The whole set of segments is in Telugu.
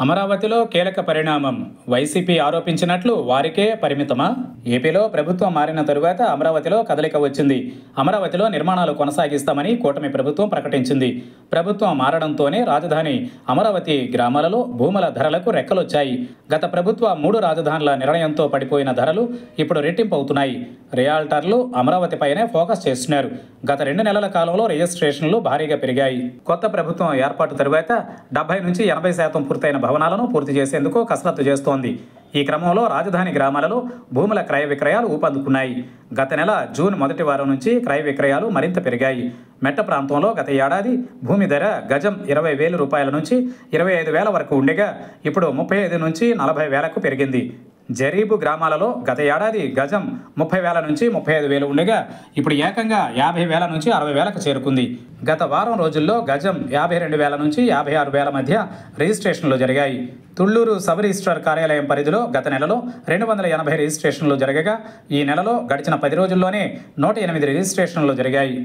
అమరావతిలో కీలక పరిణామం. వైసీపీ ఆరోపించినట్లు వారికే పరిమితమా? ఏపీలో ప్రభుత్వం మారిన తరువాత అమరావతిలో కదలిక వచ్చింది. అమరావతిలో నిర్మాణాలు కొనసాగిస్తామని కూటమి ప్రభుత్వం ప్రకటించింది. ప్రభుత్వం మారడంతోనే రాజధాని అమరావతి గ్రామాలలో భూముల ధరలకు రెక్కలొచ్చాయి. గత ప్రభుత్వ మూడు రాజధానుల నిర్ణయంతో పడిపోయిన ధరలు ఇప్పుడు రెట్టింపు అవుతున్నాయి రియాల్టర్లు అమరావతిపైనే ఫోకస్ చేస్తున్నారు. గత రెండు నెలల కాలంలో రిజిస్ట్రేషన్లు భారీగా పెరిగాయి. కొత్త ప్రభుత్వం ఏర్పాటు తరువాత డెబ్బై నుంచి ఎనభై శాతం పూర్తయిన భవనాలను పూర్తి చేసేందుకు కసరత్తు చేస్తోంది. ఈ క్రమంలో రాజధాని గ్రామాలలో భూముల క్రయ విక్రయాలు ఊపందుకున్నాయి. గత నెల జూన్ మొదటి వారం నుంచి క్రయ విక్రయాలు మరింత పెరిగాయి. మెట్ట ప్రాంతంలో గత ఏడాది భూమి ధర గజం ఇరవై వేల రూపాయల నుంచి ఇరవై ఐదు వేల వరకు ఉండగా ఇప్పుడు ముప్పై ఐదు నుంచి నలభై వేలకు పెరిగింది. జరీబు గ్రామాలలో గత ఏడాది గజం ముప్పై వేల నుంచి ముప్పై ఐదు వేలు ఉండగా ఇప్పుడు ఏకంగా యాభై వేల నుంచి అరవై వేలకు చేరుకుంది. గత వారం రోజుల్లో గజం యాభై రెండు వేల నుంచి యాభై ఆరు వేల మధ్య రిజిస్ట్రేషన్లు జరిగాయి. తుళ్ళూరు సబ్ రిజిస్ట్రార్ కార్యాలయం పరిధిలో గత నెలలో రెండు వందల ఎనభై రిజిస్ట్రేషన్లు జరగగా ఈ నెలలో గడిచిన పది రోజుల్లోనే నూట ఎనిమిది రిజిస్ట్రేషన్లు జరిగాయి.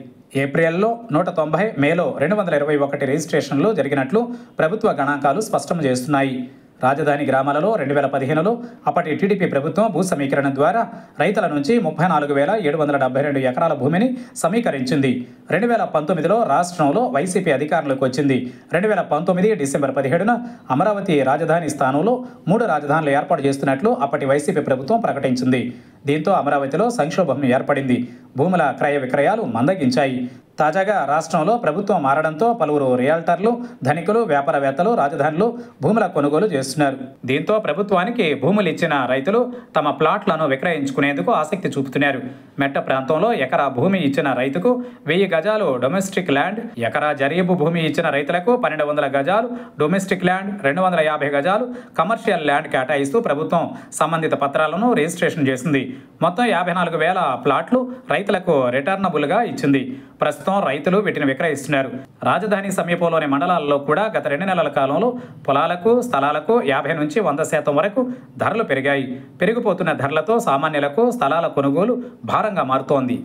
ఏప్రిల్లో నూట తొంభై మేలో రెండు వందల ఇరవై ఒకటి రిజిస్ట్రేషన్లు జరిగినట్లు ప్రభుత్వ గణాంకాలు స్పష్టం చేస్తున్నాయి. రాజధాని గ్రామాలలో రెండు వేల పదిహేనులో అప్పటి టీడీపీ ప్రభుత్వం భూ సమీకరణ ద్వారా రైతుల నుంచి ముప్పై నాలుగు వేల ఏడు వందల డెబ్బై రెండు ఎకరాల భూమిని సమీకరించింది. రెండు వేల పంతొమ్మిదిలో రాష్ట్రంలో వైసీపీ అధికారంలోకి వచ్చింది. రెండు వేల పంతొమ్మిది డిసెంబర్ పదిహేడున అమరావతి రాజధాని స్థానంలో మూడు రాజధానులు ఏర్పాటు చేస్తున్నట్లు అప్పటి వైసీపీ ప్రభుత్వం ప్రకటించింది. దీంతో అమరావతిలో సంక్షోభం ఏర్పడింది. భూముల క్రయ విక్రయాలు మందగించాయి. తాజాగా రాష్ట్రంలో ప్రభుత్వం మారడంతో పలువురు రియాల్టర్లు ధనికులు వ్యాపారవేత్తలు రాజధానులు భూముల కొనుగోలు చేస్తున్నారు. దీంతో ప్రభుత్వానికి భూములు ఇచ్చిన రైతులు తమ ప్లాట్లను విక్రయించుకునేందుకు ఆసక్తి చూపుతున్నారు. మెట్ట ప్రాంతంలో ఎకరా భూమి ఇచ్చిన రైతుకు వెయ్యి గజాలు డొమెస్టిక్ ల్యాండ్ ఎకరా జరీబు భూమి ఇచ్చిన రైతులకు పన్నెండు వందల గజాలు డొమెస్టిక్ ల్యాండ్ రెండు వందల యాభై గజాలు కమర్షియల్ ల్యాండ్ కేటాయిస్తూ ప్రభుత్వం సంబంధిత పత్రాలను రిజిస్ట్రేషన్ చేసింది. మొత్తం యాభై నాలుగు వేల ప్లాట్లు రైతులకు రిటర్నబుల్గా ఇచ్చింది. ప్రస్తుతం రైతులు వీటిని విక్రయిస్తున్నారు. రాజధాని సమీపంలోని మండలాల్లో కూడా గత రెండు నెలల కాలంలో పొలాలకు స్థలాలకు యాభై నుంచి వంద శాతం వరకు ధరలు పెరిగాయి. పెరిగిపోతున్న ధరలతో సామాన్యులకు స్థలాల కొనుగోలు భారంగా మారుతోంది.